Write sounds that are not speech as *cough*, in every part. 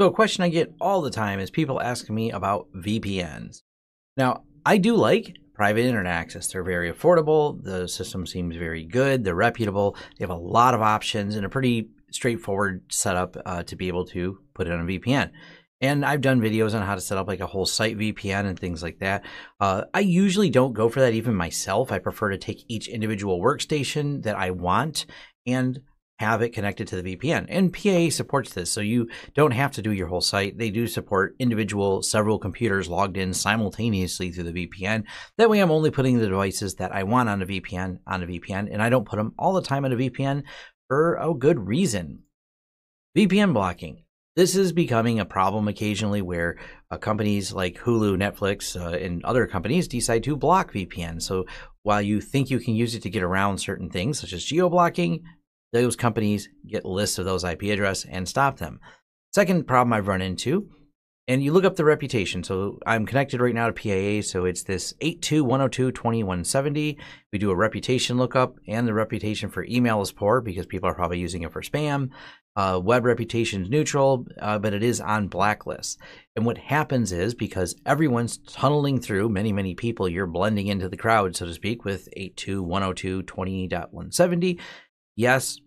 So, a question I get all the time is people asking me about VPNs. Now, I do like private internet access. They're very affordable. The system seems very good. They're reputable. They have a lot of options and a pretty straightforward setup uh, to be able to put it on a VPN. And I've done videos on how to set up like a whole site VPN and things like that. Uh, I usually don't go for that even myself. I prefer to take each individual workstation that I want and have it connected to the VPN. And PIA supports this, so you don't have to do your whole site. They do support individual, several computers logged in simultaneously through the VPN. That way, I'm only putting the devices that I want on a VPN on a VPN, and I don't put them all the time on a VPN for a good reason. VPN blocking. This is becoming a problem occasionally where uh, companies like Hulu, Netflix, uh, and other companies decide to block VPN. So while you think you can use it to get around certain things, such as geo blocking, those companies get lists of those IP address and stop them. Second problem I've run into, and you look up the reputation. So I'm connected right now to PIA, so it's this 821022170. We do a reputation lookup, and the reputation for email is poor because people are probably using it for spam. Uh, web reputation is neutral, uh, but it is on blacklist. And what happens is because everyone's tunneling through many, many people, you're blending into the crowd, so to speak, with 8210220.170 yes,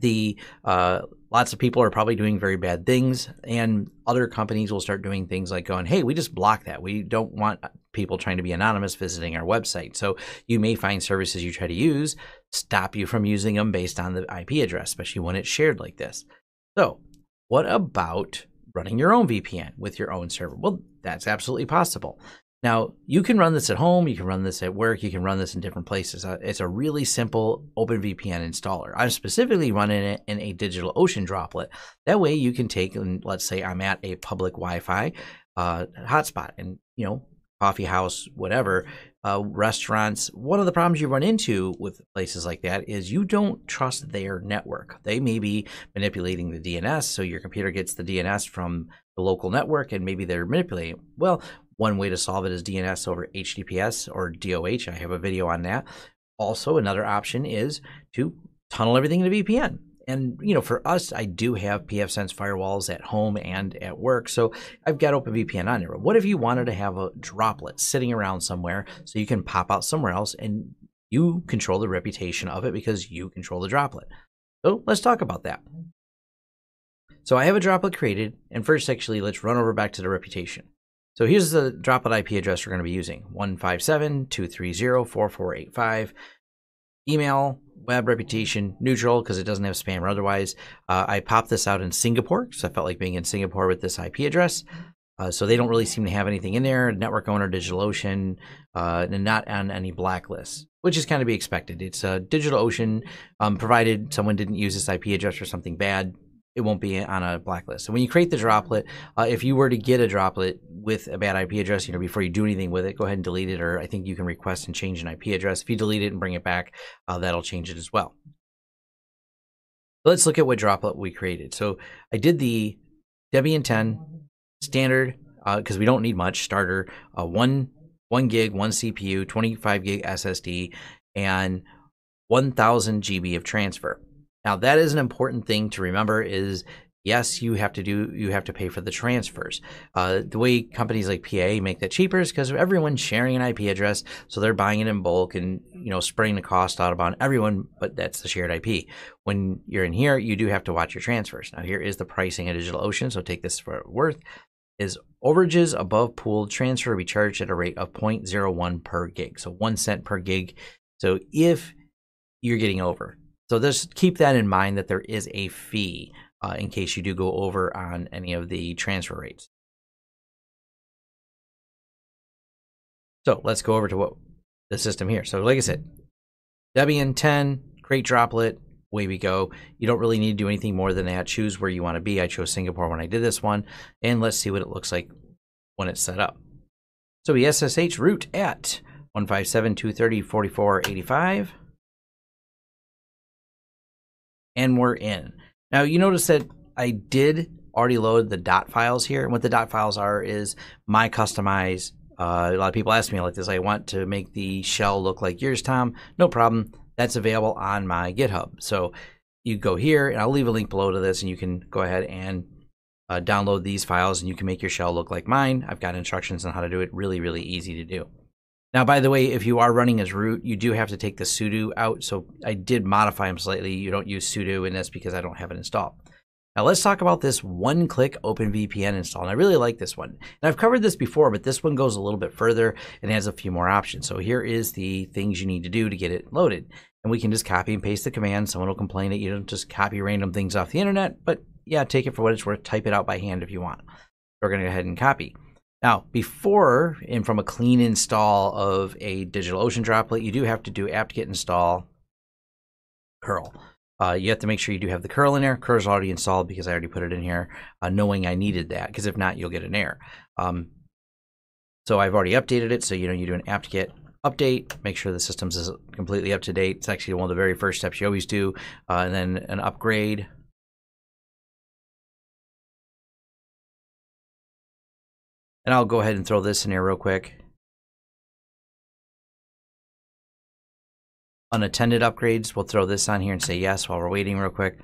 the uh, lots of people are probably doing very bad things, and other companies will start doing things like going, "Hey, we just block that. We don't want people trying to be anonymous visiting our website." So you may find services you try to use stop you from using them based on the IP address, especially when it's shared like this. So, what about running your own VPN with your own server? Well, that's absolutely possible. Now, you can run this at home, you can run this at work, you can run this in different places. Uh, it's a really simple OpenVPN installer. I'm specifically running it in a DigitalOcean droplet. That way you can take, and let's say I'm at a public Wi-Fi uh, hotspot and, you know, coffee house, whatever, uh, restaurants. One of the problems you run into with places like that is you don't trust their network. They may be manipulating the DNS, so your computer gets the DNS from the local network and maybe they're manipulating. Well, one way to solve it is DNS over HTTPS or DOH. I have a video on that. Also, another option is to tunnel everything into VPN. And you know, for us, I do have pfSense firewalls at home and at work, so I've got OpenVPN on there. What if you wanted to have a droplet sitting around somewhere so you can pop out somewhere else and you control the reputation of it because you control the droplet? So let's talk about that. So I have a droplet created, and first, actually, let's run over back to the reputation. So here's the droplet IP address we're going to be using 157.230.4485. Email, web reputation, neutral because it doesn't have spam or otherwise. Uh, I popped this out in Singapore because I felt like being in Singapore with this IP address. Uh, so they don't really seem to have anything in there. Network owner, DigitalOcean, uh, and not on any blacklists, which is kind of be expected. It's uh, DigitalOcean, um, provided someone didn't use this IP address for something bad, it won't be on a blacklist. So when you create the droplet, uh, if you were to get a droplet with a bad IP address, you know, before you do anything with it, go ahead and delete it, or I think you can request and change an IP address. If you delete it and bring it back, uh, that'll change it as well. Let's look at what droplet we created. So I did the Debian 10 standard because uh, we don't need much starter, uh, one one gig, one CPU, 25 gig SSD, and 1,000 GB of transfer. Now that is an important thing to remember is yes, you have to do you have to pay for the transfers. Uh, the way companies like PIA make that cheaper is because everyone's sharing an IP address, so they're buying it in bulk and you know spreading the cost out upon everyone. But that's the shared IP. When you're in here, you do have to watch your transfers. Now here is the pricing at DigitalOcean, so take this for worth. Is overages above pooled transfer be charged at a rate of 0.01 per gig, so one cent per gig. So if you're getting over, so just keep that in mind that there is a fee uh, in case you do go over on any of the transfer rates. So let's go over to what the system here. So like I said, Debian 10, create droplet, away we go. You don't really need to do anything more than that. Choose where you want to be. I chose Singapore when I did this one. And let's see what it looks like when it's set up. So we SSH root at 157.230.44.85 and we're in. Now you notice that I did already load the dot files here. And what the dot files are is my customized. Uh, a lot of people ask me like this. I want to make the shell look like yours, Tom. No problem. That's available on my GitHub. So you go here, and I'll leave a link below to this, and you can go ahead and uh, download these files and you can make your shell look like mine. I've got instructions on how to do it. Really, really easy to do. Now, by the way, if you are running as root, you do have to take the sudo out. So I did modify them slightly. You don't use sudo, and that's because I don't have it installed. Now let's talk about this one-click OpenVPN install. And I really like this one. And I've covered this before, but this one goes a little bit further and has a few more options. So here is the things you need to do to get it loaded. And we can just copy and paste the command. Someone will complain that you don't just copy random things off the internet, but yeah, take it for what it's worth. Type it out by hand if you want. We're going to go ahead and copy. Now, before and from a clean install of a DigitalOcean droplet, you do have to do apt-get install curl. Uh, you have to make sure you do have the curl in there. Curl's already installed because I already put it in here, uh, knowing I needed that. Because if not, you'll get an error. Um, so I've already updated it. So you know you do an apt-get update, make sure the systems is completely up to date. It's actually one of the very first steps you always do, uh, and then an upgrade. And I'll go ahead and throw this in here real quick. Unattended upgrades, we'll throw this on here and say yes while we're waiting real quick.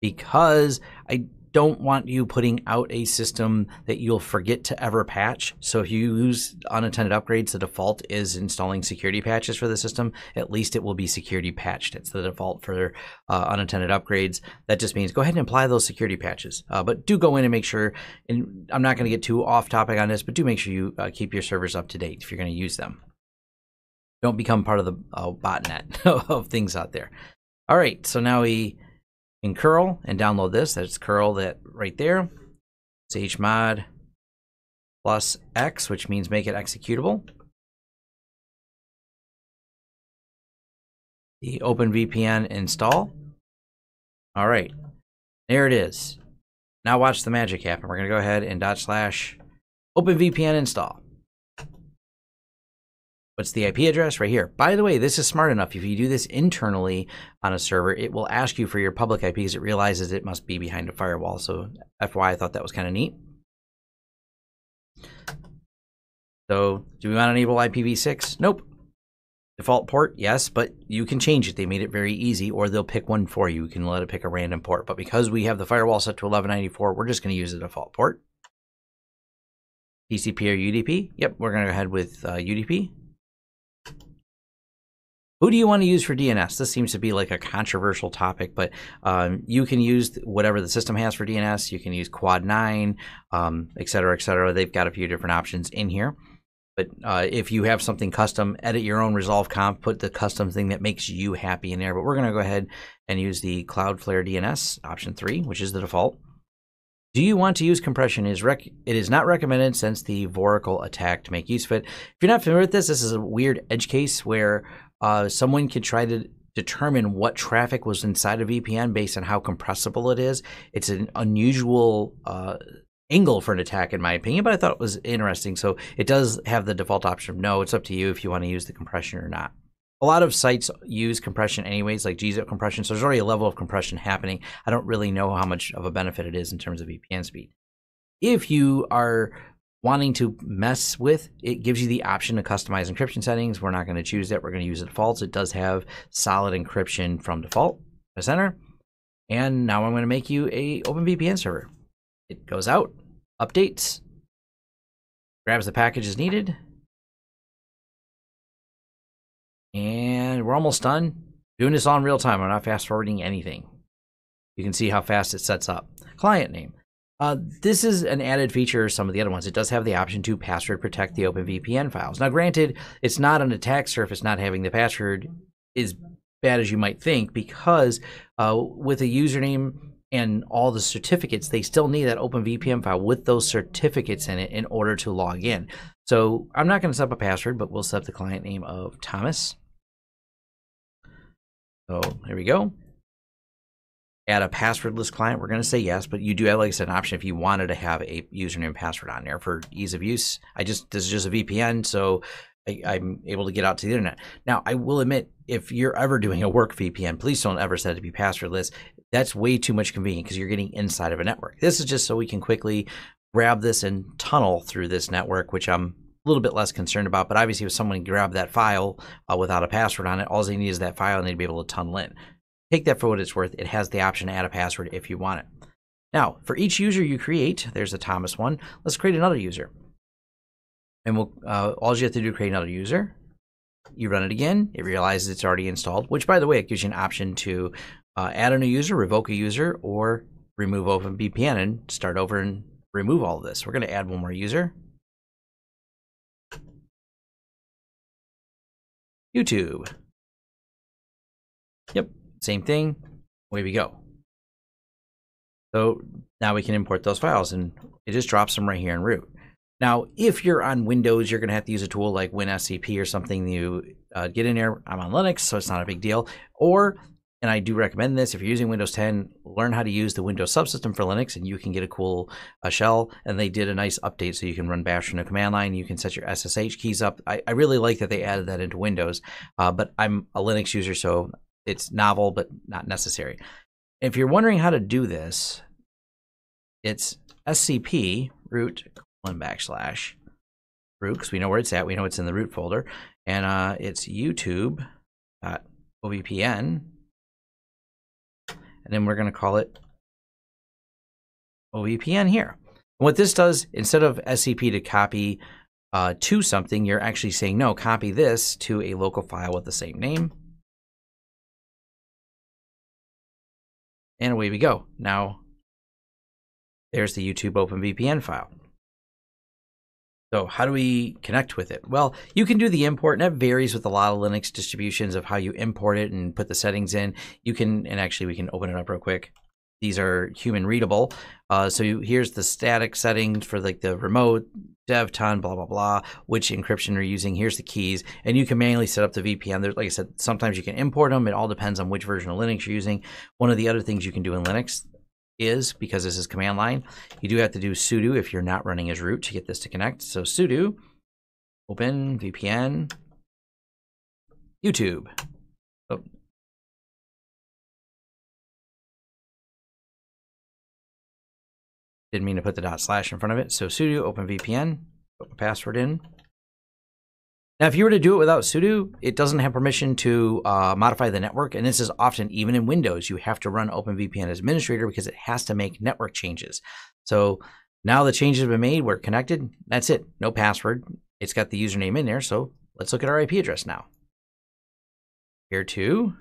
Because I don't want you putting out a system that you'll forget to ever patch. So if you use unattended upgrades, the default is installing security patches for the system. At least it will be security patched. It's the default for uh, unattended upgrades. That just means go ahead and apply those security patches. Uh, but do go in and make sure, and I'm not going to get too off topic on this, but do make sure you uh, keep your servers up to date if you're going to use them. Don't become part of the uh, botnet *laughs* of things out there. All right, so now we in curl and download this. That's curl that right there. It's chmod plus x, which means make it executable. The OpenVPN install. All right, there it is. Now watch the magic happen. We're going to go ahead and dot slash OpenVPN install. What's the IP address? Right here. By the way, this is smart enough. If you do this internally on a server, it will ask you for your public IP because it realizes it must be behind a firewall. So FYI, I thought that was kind of neat. So do we want to enable IPv6? Nope. Default port, yes, but you can change it. They made it very easy, or they'll pick one for you. You can let it pick a random port. But because we have the firewall set to 1194, we're just going to use the default port. TCP or UDP? Yep, we're going to go ahead with uh, UDP. Who do you want to use for DNS? This seems to be like a controversial topic, but um, you can use whatever the system has for DNS. You can use Quad 9, um, et cetera, et cetera. They've got a few different options in here. But uh, if you have something custom, edit your own Resolve Conf, put the custom thing that makes you happy in there. But we're going to go ahead and use the Cloudflare DNS option 3, which is the default. Do you want to use compression? Is, rec- it is not recommended since the Voracle attack to make use of it. If you're not familiar with this, this is a weird edge case where uh, someone could try to determine what traffic was inside a VPN based on how compressible it is. It's an unusual uh, angle for an attack, in my opinion, but I thought it was interesting. So it does have the default option of no. It's up to you if you want to use the compression or not. A lot of sites use compression anyways, like gzip compression. So there's already a level of compression happening. I don't really know how much of a benefit it is in terms of VPN speed. If you are wanting to mess with, it gives you the option to customize encryption settings. We're not going to choose that. We're going to use defaults. It does have solid encryption from default. Press enter. And now I'm going to make you a OpenVPN server. It goes out, updates, grabs the package packages needed, and we're almost done. Doing this in real time. I'm not fast forwarding anything. You can see how fast it sets up. Client name. Uh, this is an added feature of some of the other ones. It does have the option to password protect the OpenVPN files. Now, granted, it's not an attack surface not having the password is bad as you might think because uh, with a username and all the certificates, they still need that OpenVPN file with those certificates in it in order to log in. So I'm not going to set up a password, but we'll set up the client name of Thomas. So there we go add a passwordless client, we're going to say yes, but you do have, like I said, an option if you wanted to have a username and password on there for ease of use. I just, this is just a VPN, so I, am able to get out to the internet. Now, I will admit, if you're ever doing a work VPN, please don't ever set it to be passwordless. That's way too much convenient because you're getting inside of a network. This is just so we can quickly grab this and tunnel through this network, which I'm a little bit less concerned about. But obviously, if someone grabbed that file uh, without a password on it, all they need is that file and they'd be able to tunnel in take that for what it's worth. It has the option to add a password if you want it. Now, for each user you create, there's the Thomas one. Let's create another user. And we'll uh, all you have to do is create another user. You run it again, it realizes it's already installed, which by the way, it gives you an option to uh, add a new user, revoke a user, or remove OpenVPN and start over and remove all of this. We're going to add one more user. YouTube. Yep, same thing. Away we go. So now we can import those files and it just drops them right here in root. Now, if you're on Windows, you're going to have to use a tool like WinSCP or something you uh, get in there. I'm on Linux, so it's not a big deal. Or, and I do recommend this, if you're using Windows 10, learn how to use the Windows subsystem for Linux and you can get a cool uh, shell. And they did a nice update so you can run bash from the command line. You can set your SSH keys up. I, I really like that they added that into Windows, uh, but I'm a Linux user, so it's novel, but not necessary. If you're wondering how to do this, it's scp root colon backslash root because we know where it's at. We know it's in the root folder, and uh, it's YouTube OVPN, and then we're going to call it OVPN here. And what this does, instead of SCP to copy uh, to something, you're actually saying no, copy this to a local file with the same name. And away we go. Now, there's the YouTube OpenVPN file. So how do we connect with it? Well, you can do the import, and that varies with a lot of Linux distributions of how you import it and put the settings in. You can, and actually we can open it up real quick. These are human readable. Uh, so here's the static settings for like the remote, dev tun, blah, blah, blah, which encryption you're using. Here's the keys. And you can manually set up the VPN. There's, like I said, sometimes you can import them. It all depends on which version of Linux you're using. One of the other things you can do in Linux is, because this is command line, you do have to do sudo if you're not running as root to get this to connect. So sudo open VPN YouTube. Didn't mean to put the dot slash in front of it. So sudo open VPN, put my password in. Now, if you were to do it without sudo, it doesn't have permission to uh, modify the network. And this is often, even in Windows, you have to run OpenVPN as administrator because it has to make network changes. So now the changes have been made, we're connected. That's it. No password. It's got the username in there. So let's look at our IP address now. Here too.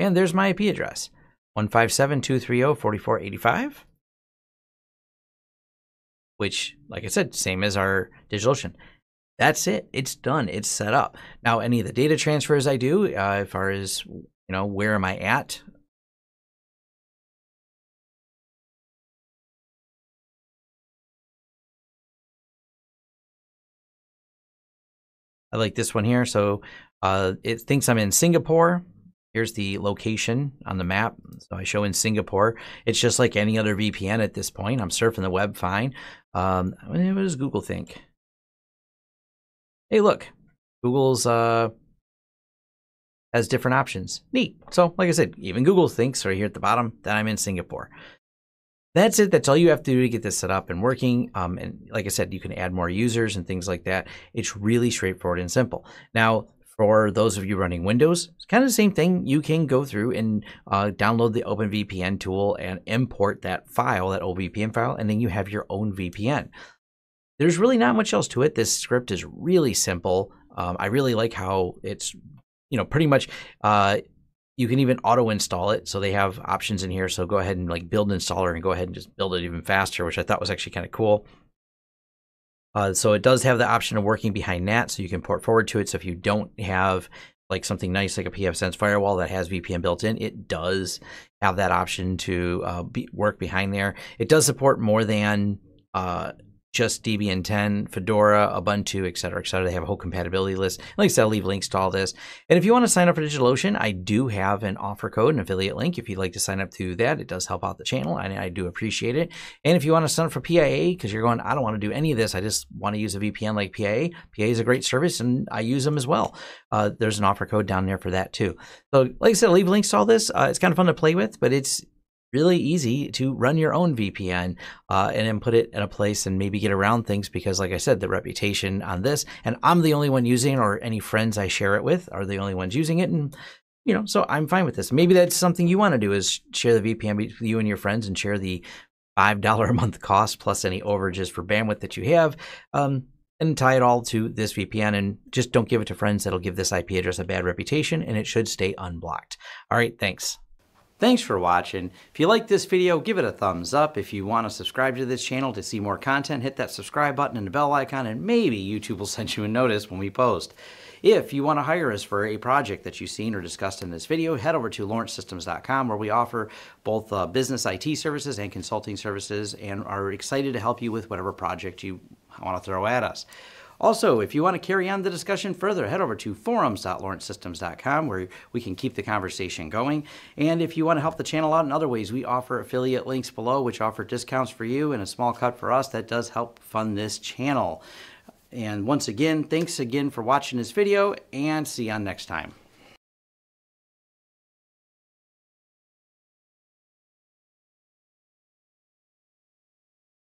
And there's my IP address. 157.230.4485. Which, like I said, same as our DigitalOcean. That's it. It's done. It's set up. Now, any of the data transfers I do, uh, as far as, you know, where am I at? I like this one here. So uh, it thinks I'm in Singapore. Here's the location on the map. So I show in Singapore. It's just like any other VPN at this point. I'm surfing the web fine. Um, what does Google think? Hey, look, Google's uh, has different options. Neat. So, like I said, even Google thinks right here at the bottom that I'm in Singapore. That's it. That's all you have to do to get this set up and working. Um, and like I said, you can add more users and things like that. It's really straightforward and simple. Now, for those of you running Windows, it's kind of the same thing. You can go through and uh, download the OpenVPN tool and import that file, that OVPN file, and then you have your own VPN. There's really not much else to it. This script is really simple. Um, I really like how it's, you know, pretty much. Uh, you can even auto install it, so they have options in here. So go ahead and like build an installer and go ahead and just build it even faster, which I thought was actually kind of cool. Uh, so it does have the option of working behind NAT, so you can port forward to it. So if you don't have like something nice like a pfSense firewall that has VPN built in, it does have that option to uh, be, work behind there. It does support more than uh, just Debian 10, Fedora, Ubuntu, et cetera, et cetera. They have a whole compatibility list. Like I said, I'll leave links to all this. And if you want to sign up for DigitalOcean, I do have an offer code, an affiliate link. If you'd like to sign up to that, it does help out the channel, and I do appreciate it. And if you want to sign up for PIA, because you're going, I don't want to do any of this, I just want to use a VPN like PIA. PIA is a great service, and I use them as well. Uh, there's an offer code down there for that too. So, like I said, I'll leave links to all this. Uh, it's kind of fun to play with, but it's really easy to run your own VPN uh, and then put it in a place and maybe get around things because, like I said, the reputation on this, and I'm the only one using it, or any friends I share it with are the only ones using it, and you know, so I'm fine with this. Maybe that's something you want to do is share the VPN with you and your friends and share the five dollar a month cost plus any overages for bandwidth that you have. Um, and tie it all to this VPN and just don't give it to friends that'll give this IP address a bad reputation and it should stay unblocked. All right, thanks. Thanks for watching. If you like this video, give it a thumbs up. If you want to subscribe to this channel to see more content, hit that subscribe button and the bell icon, and maybe YouTube will *laughs* send you a notice when we post. If you want to hire us for a project that you've seen or discussed in this video, head over to lawrencesystems.com where we offer both uh, business IT services and consulting services and are excited to help you with whatever project you want to throw at us. Also, if you want to carry on the discussion further, head over to forums.lawrencesystems.com where we can keep the conversation going. And if you want to help the channel out in other ways, we offer affiliate links below, which offer discounts for you and a small cut for us. That does help fund this channel. And once again, thanks again for watching this video and see you on next time.